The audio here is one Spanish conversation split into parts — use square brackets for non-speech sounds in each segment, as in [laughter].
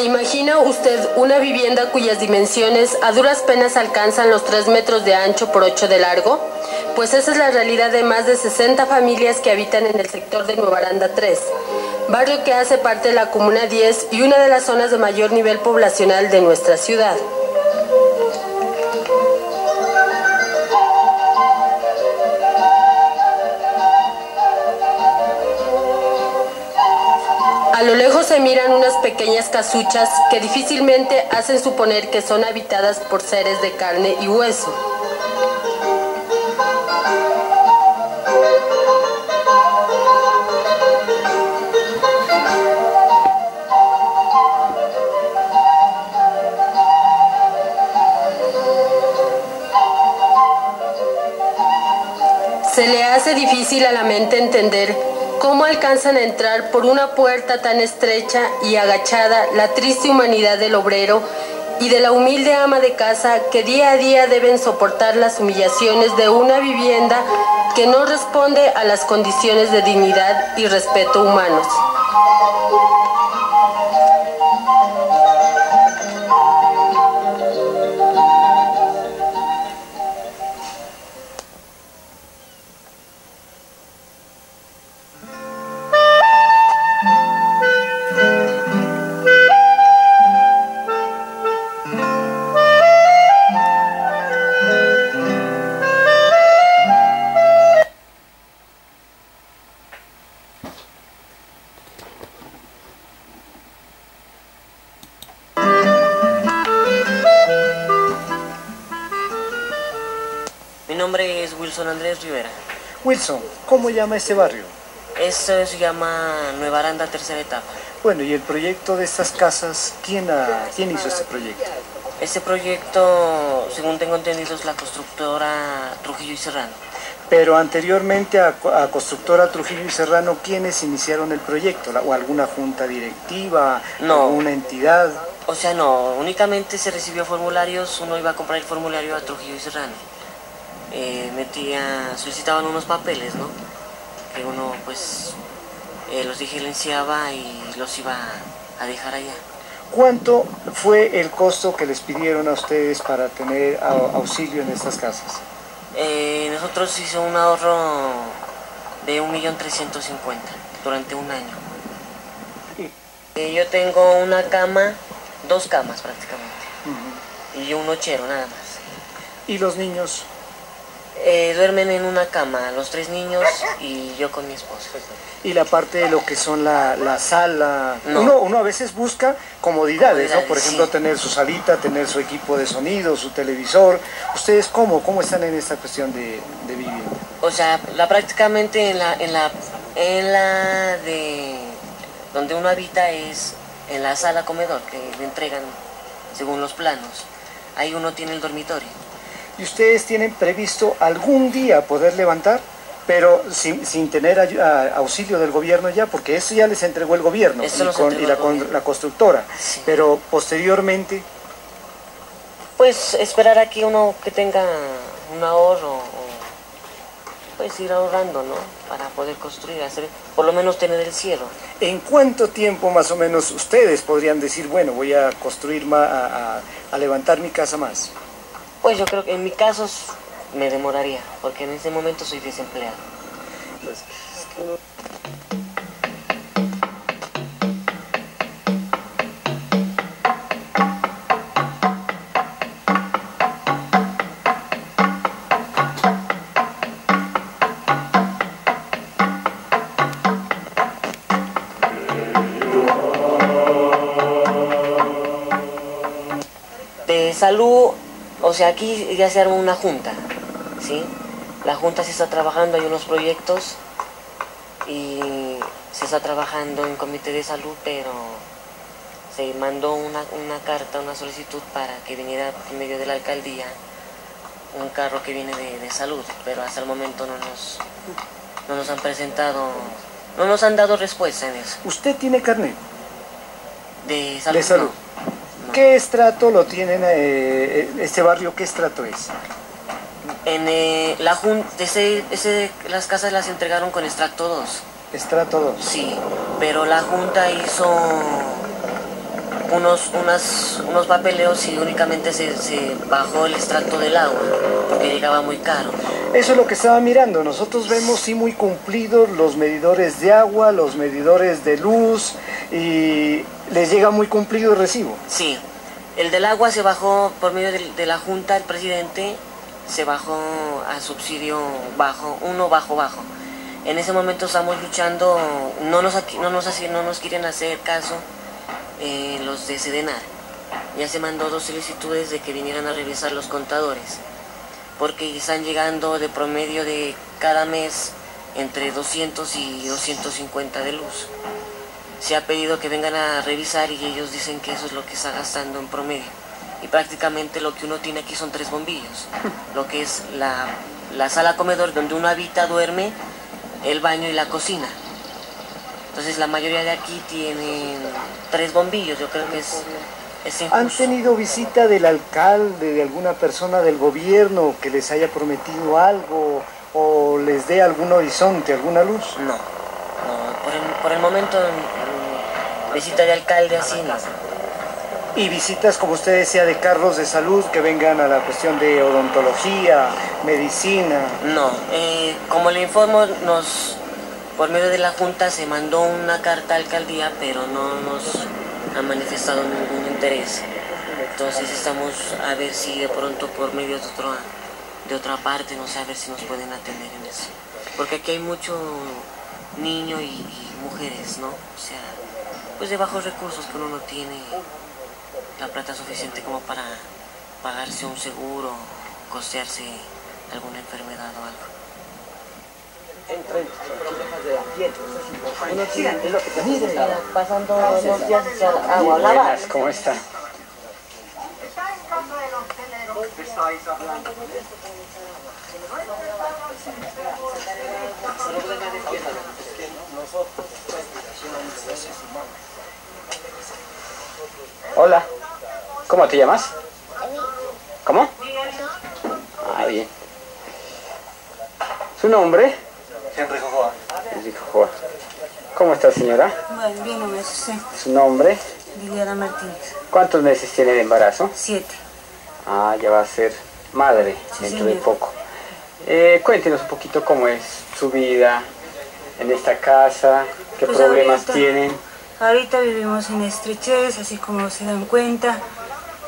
¿Se imagina usted una vivienda cuyas dimensiones a duras penas alcanzan los 3 metros de ancho por 8 de largo? Pues esa es la realidad de más de 60 familias que habitan en el sector de Nueva Aranda 3, barrio que hace parte de la Comuna 10 y una de las zonas de mayor nivel poblacional de nuestra ciudad. A lo lejos se miran unas pequeñas casuchas que difícilmente hacen suponer que son habitadas por seres de carne y hueso. Se le hace difícil a la mente entender cómo alcanzan a entrar por una puerta tan estrecha y agachada la triste humanidad del obrero y de la humilde ama de casa que día a día deben soportar las humillaciones de una vivienda que no responde a las condiciones de dignidad y respeto humanos. Wilson Andrés Rivera. Wilson, ¿cómo llama ese barrio? Esto se llama Nueva Aranda Tercera Etapa. Bueno, y el proyecto de estas casas, ¿quién, ha- quién hizo este proyecto? Este proyecto, según tengo entendido, es la constructora Trujillo y Serrano. Pero anteriormente a, a Constructora Trujillo y Serrano, ¿quiénes iniciaron el proyecto? ¿O alguna junta directiva? No. ¿Alguna entidad? O sea, no, únicamente se recibió formularios, uno iba a comprar el formulario a Trujillo y Serrano. Eh, metía, solicitaban unos papeles, ¿no? Que uno, pues, eh, los diligenciaba y los iba a dejar allá. ¿Cuánto fue el costo que les pidieron a ustedes para tener au- auxilio en estas casas? Eh, nosotros hicimos un ahorro de 1.350.000 durante un año. Yo tengo una cama, dos camas prácticamente, y un nochero nada más. ¿Y los niños? Eh, duermen en una cama, los tres niños y yo con mi esposa. y la parte de lo que son la, la sala. No. Uno, uno a veces busca comodidades, ¿no? Por ejemplo, sí. tener su salita, tener su equipo de sonido, su televisor. ¿Ustedes cómo? ¿Cómo están en esta cuestión de, de vivienda? O sea, la prácticamente en la, en la, en la de donde uno habita es en la sala comedor que le entregan según los planos. Ahí uno tiene el dormitorio. ¿Y ustedes tienen previsto algún día poder levantar? Pero sin, sin tener a- auxilio del gobierno ya, porque eso ya les entregó el gobierno Eso y, con- la, con- constructora. Sí. Pero posteriormente, Pues esperar a que uno que tenga un ahorro pues ir ahorrando, ¿no? Para poder construir, hacer, por lo menos tener el cielo. ¿en cuánto tiempo más o menos ustedes podrían decir, bueno, voy a construir más, a, a- a levantar mi casa más? Pues yo creo que en mi caso me demoraría, porque en este momento soy desempleado. De o sea, aquí ya se arma una junta, ¿sí? La junta se está trabajando, hay unos proyectos y se está trabajando en comité de salud, pero se mandó una, una carta, una solicitud para que viniera en medio de la alcaldía un carro que viene de, de salud, pero hasta el momento no nos, no nos han presentado, no nos han dado respuesta en eso. ¿Usted tiene carnet De salud. de salud? ¿Qué estrato lo tienen, eh, este barrio, qué estrato es? En eh, la junta, ese, ese, las casas las entregaron con extracto 2. Estrato 2. Sí, pero la junta hizo unos, unas, unos papeleos y únicamente se, se bajó el extracto del agua, porque llegaba muy caro. Eso es lo que estaba mirando. Nosotros vemos sí muy cumplidos los medidores de agua, los medidores de luz y les llega muy cumplido el recibo. Sí, el del agua se bajó por medio de, la Junta, el presidente se bajó a subsidio bajo, uno bajo bajo. En ese momento estamos luchando, no nos, no nos, no nos quieren hacer caso eh, los de Sedenar. Ya se mandó dos solicitudes de que vinieran a revisar los contadores, porque están llegando de promedio de cada mes entre 200 y 250 de luz. Se ha pedido que vengan a revisar y ellos dicen que eso es lo que está gastando en promedio. Y prácticamente lo que uno tiene aquí son tres bombillos. [laughs] Lo que es la, la sala comedor donde uno habita, duerme, el baño y la cocina. Entonces la mayoría de aquí tienen tres bombillos, yo creo que es, es ¿Han tenido visita del alcalde, de alguna persona del gobierno que les haya prometido algo o les dé algún horizonte, alguna luz? No, no, por el, por el momento visita de alcalde así no. Y visitas, como usted decía, de carros de salud que vengan a la cuestión de odontología, medicina. No, eh, como le informo, nos, por medio de la Junta se mandó una carta a alcaldía, pero no nos ha manifestado ningún interés. Entonces estamos a ver si de pronto por medio de, otro, de otra parte, no sé, a ver si nos pueden atender en eso. Porque aquí hay mucho niño y, y mujeres, ¿no? O sea, pues de bajos recursos que uno no tiene la plata suficiente como para pagarse un seguro, costearse alguna enfermedad o algo. Pasando los días de agua, Buenas, ¿cómo está? Hola, ¿cómo te llamas? ¿Cómo? Ah, bien. ¿Su nombre? Henry Jojoa. ¿Cómo está señora? Bueno, bien, no me asusté. ¿Su nombre? Liliana Martínez. ¿Cuántos meses tiene de embarazo? Siete. Ah, ya va a ser madre Sí, dentro de poco. Eh, cuéntenos un poquito cómo es su vida en esta casa, qué Pues problemas ahorita- tienen. Ahorita vivimos en estrechez, así como se dan cuenta.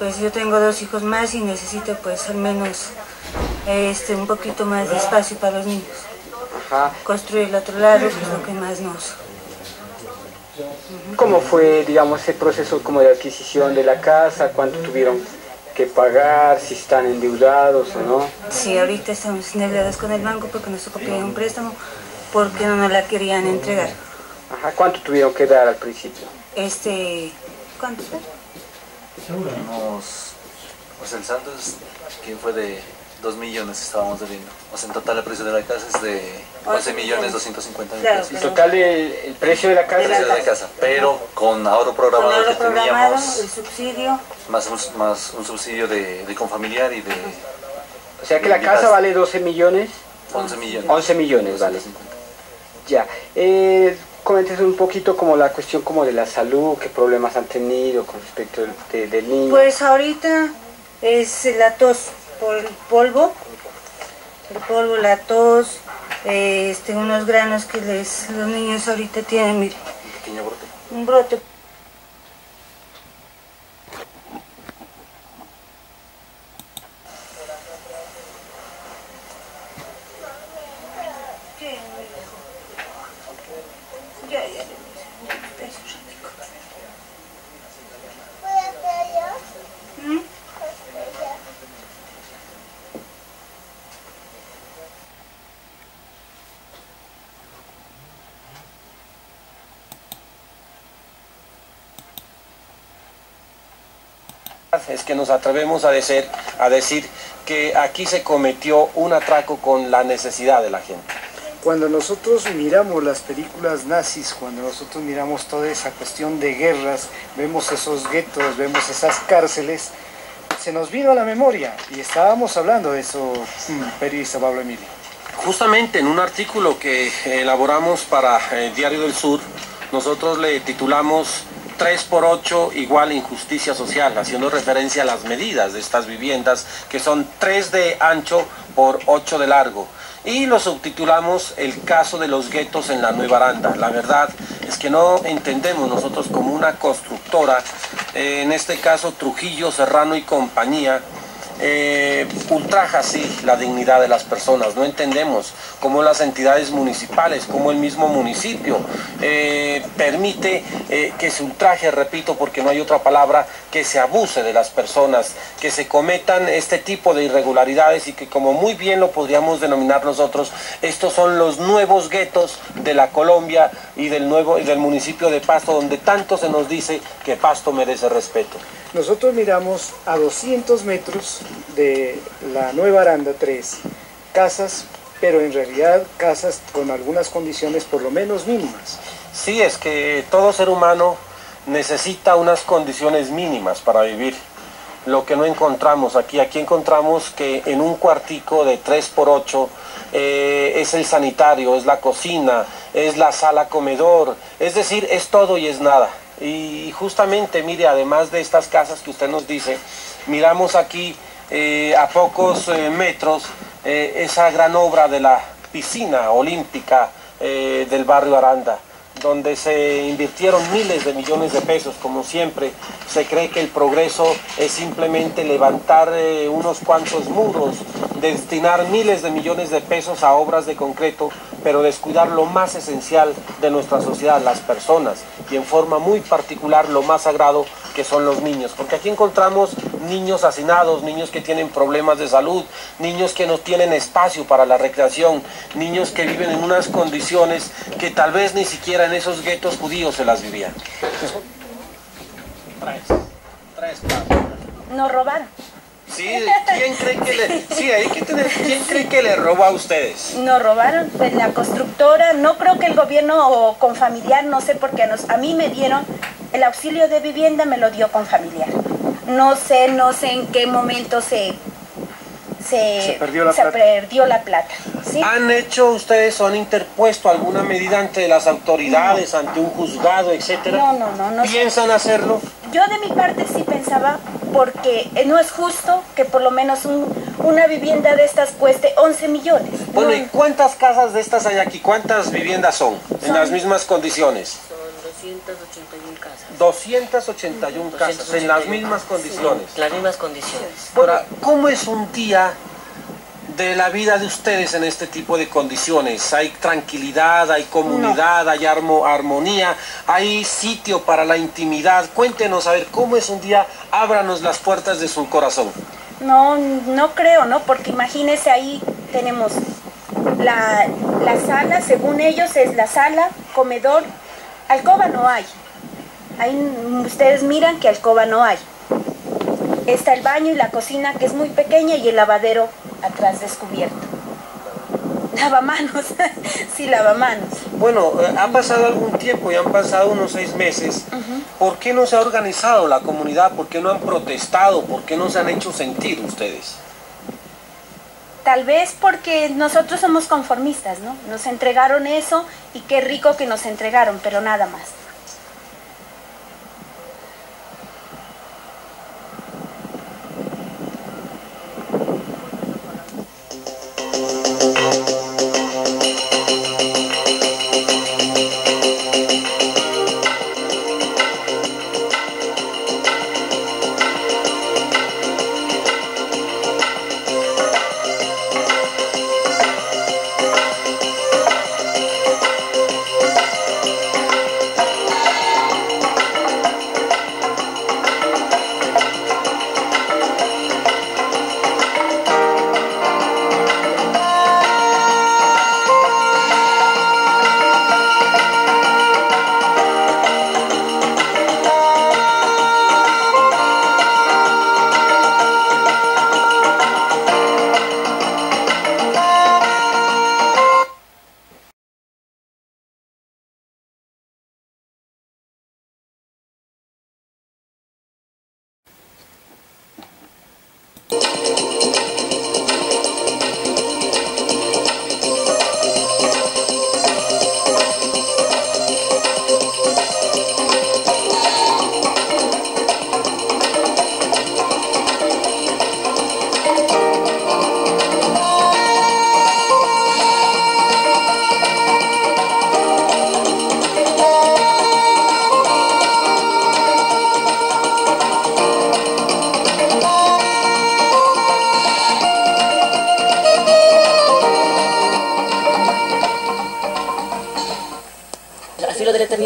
Pues yo tengo dos hijos más y necesito pues al menos este, un poquito más de espacio para los niños. Ajá. Construir el otro lado, es lo que más nos... ¿Cómo fue, digamos, el proceso como de adquisición de la casa? ¿Cuánto tuvieron que pagar? ¿Si están endeudados o no? Sí, ahorita estamos endeudados con el banco porque nos tocó pedir un préstamo porque no nos la querían entregar. Ajá. ¿Cuánto tuvieron que dar al principio? Este... ¿Cuánto fue? Unos, pues el saldo es que fue de 2 millones estábamos debiendo. O sea, en total el precio de la casa es de 11 millones 250 mil Claro, pesos. En total, el, el precio de la El casa. precio de la casa, pero con ahorro Con programado ahorro que programado, teníamos, el subsidio, más un, más un subsidio de, de confamiliar y de O sea que la casa vale 12 millones, 11 millones. 11 millones vale. Ya. Eh, coméntenos un poquito como la cuestión como de la salud, qué problemas han tenido con respecto del, de- del niño. Pues ahorita es la tos por el polvo, el polvo, la tos, este, unos granos que les, los niños ahorita tienen, mire, Un pequeño brote. un brote. Es que nos atrevemos a decir, a decir que aquí se cometió un atraco con la necesidad de la gente. Cuando nosotros miramos las películas nazis, cuando nosotros miramos toda esa cuestión de guerras, vemos esos guetos, vemos esas cárceles, se nos vino a la memoria y estábamos hablando de eso, mm, periodista Pablo Emilio. Justamente en un artículo que elaboramos para el Diario del Sur, nosotros le titulamos 3 por 8 igual injusticia social, haciendo referencia a las medidas de estas viviendas que son 3 de ancho por 8 de largo. Y lo subtitulamos El caso de los guetos en la Nueva Aranda. La verdad es que no entendemos nosotros como una constructora, eh, en este caso Trujillo, Serrano y compañía, eh, ultraja así la dignidad de las personas. No entendemos cómo las entidades municipales, cómo el mismo municipio eh, permite eh, que se ultraje, repito, porque no hay otra palabra, que se abuse de las personas, que se cometan este tipo de irregularidades y que como muy bien lo podríamos denominar nosotros, estos son los nuevos guetos de la Colombia y del, nuevo, y del municipio de Pasto, donde tanto se nos dice que Pasto merece respeto. Nosotros miramos a 200 metros de la nueva Aranda 3, casas, pero en realidad casas con algunas condiciones por lo menos mínimas. Sí, es que todo ser humano necesita unas condiciones mínimas para vivir. Lo que no encontramos aquí, aquí encontramos que en un cuartico de 3 por 8 eh, es el sanitario, es la cocina, es la sala comedor, es decir, es todo y es nada. Y justamente, mire, además de estas casas que usted nos dice, miramos aquí eh, a pocos eh, metros eh, esa gran obra de la piscina olímpica del barrio Aranda donde se invirtieron miles de millones de pesos, como siempre. Se cree que el progreso es simplemente levantar unos cuantos muros, destinar miles de millones de pesos a obras de concreto, pero descuidar lo más esencial de nuestra sociedad, las personas, y en forma muy particular lo más sagrado que son los niños, porque aquí encontramos niños hacinados, niños que tienen problemas de salud, niños que no tienen espacio para la recreación, niños que viven en unas condiciones que tal vez ni siquiera en esos guetos judíos se las vivían. Nos robaron. Sí, ¿quién cree que le, sí, hay que tener, ¿quién cree que le roba a ustedes? Nos robaron, pues la constructora, no creo que el gobierno o con familiar, no sé por qué, nos, a mí me dieron el auxilio de vivienda, me lo dio con familiar. No sé, no sé en qué momento se, se, Se perdió la se plata. perdió la plata. ¿sí? ¿Han hecho ustedes o han interpuesto alguna medida ante las autoridades, ante un juzgado, etcétera? No, no, no, no. ¿Piensan hacerlo? Yo de mi parte sí pensaba, porque eh, no es justo que por lo menos un- una vivienda de estas cueste 11 millones. Bueno, No, ¿y cuántas casas de estas hay aquí? ¿Cuántas viviendas son en Son- las mismas condiciones? Son 281 casas. 281 casas en las 281. mismas condiciones. Sí, las mismas condiciones. Ahora, ¿cómo es un día de la vida de ustedes en este tipo de condiciones? ¿Hay tranquilidad, hay comunidad, hay armo- armonía, hay sitio para la intimidad? Cuéntenos, a ver, ¿cómo es un día? Ábranos las puertas de su corazón. No, no creo, ¿no? Porque imagínese ahí tenemos la, la sala, según ellos es la sala, comedor, alcoba no hay. Ahí ustedes miran que alcoba no hay. Está el baño y la cocina que es muy pequeña y el lavadero atrás descubierto. Lavamanos, [laughs] sí, lavamanos. Bueno, eh, ha pasado algún tiempo, ya han pasado unos seis meses. ¿Por qué no se ha organizado la comunidad? ¿Por qué no han protestado? ¿Por qué no se han hecho sentir ustedes? Tal vez porque nosotros somos conformistas, ¿no? Nos entregaron eso y qué rico que nos entregaron, pero nada más.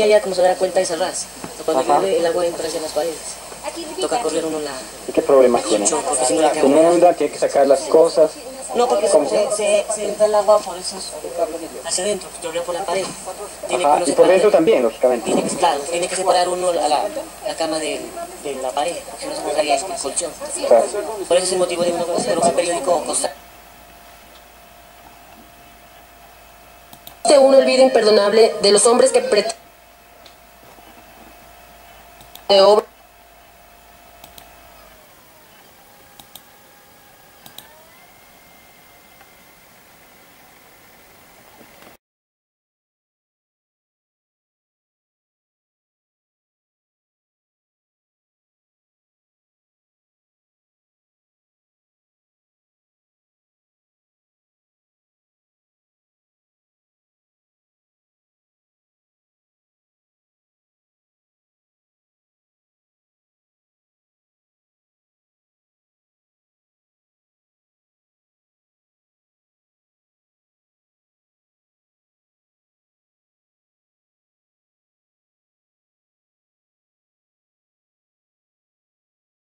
Ya, como se dará cuenta, es a ras. Cuando Ajá. llueve, el agua entra hacia las paredes. Toca correr uno la... ¿Y qué problemas tiene? Mucho, porque si no la Se inunda, que hay que sacar las cosas. No, porque ¿Cómo? se, se, se entra el agua por esos... hacia adentro, chorrea por la pared. Tiene Ajá, que uno y por dentro también, lógicamente. Tiene que, claro, tiene que separar uno la, la, la cama de, de la pared, porque si no se mojaría el colchón. Claro. Por eso es el motivo de uno conocer un periódico constante. Existe un olvido imperdonable de los hombres que pretenden de obra